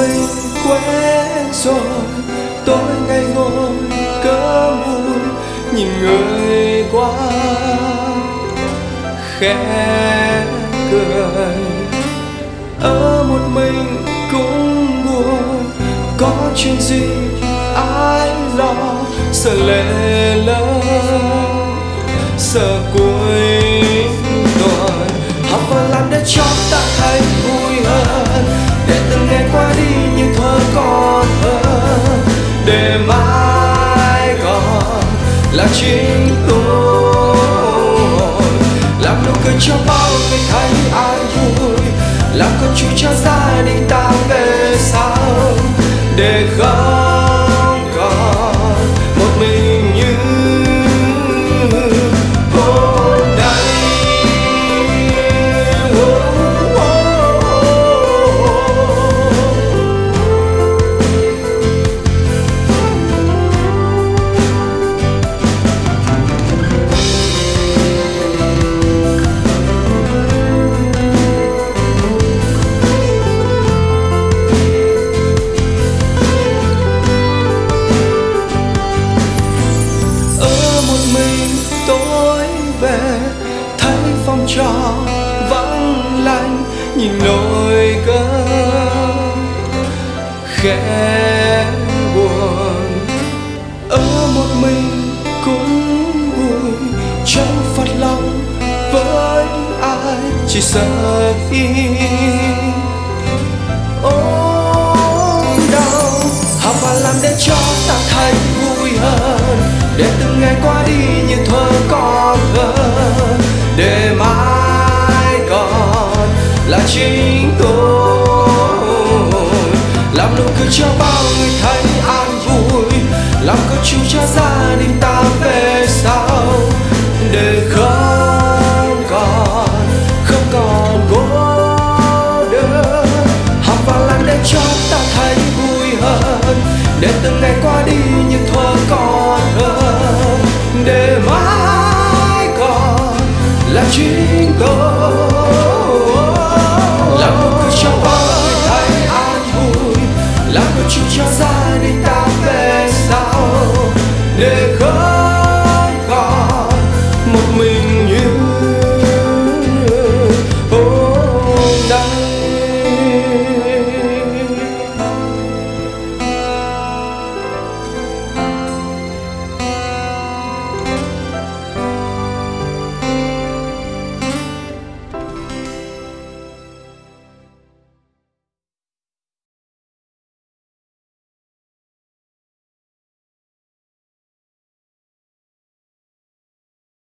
mình quen rồi. Tối ngày ngồi cớ vui nhìn người qua khẽ cười. Ở một mình cũng buồn, có chuyện gì ai lo? Sợ lệ lỡ sợ cuộc là chính tôi. Làm nụ cười cho bao người thấy ai vui. Làm con chú cho gia đình ta về sau. Để không cho vắng lạnh nhìn nỗi cơm khẽ buồn. Ở một mình cũng vui, chẳng phật lòng với ai, chỉ sợ khi ôm đau. Học và làm để cho ta thấy vui hơn, để từng ngày qua đi như là chính tôi. Làm nụ cười cho bao người thấy an vui. Làm cơn chú cho gia đình ta về sau. Để không còn không còn cô đơn. Học và làm để cho ta thấy vui hơn. Để từng ngày qua đi những thuở còn hơn. Để mãi còn là chính tôi. you just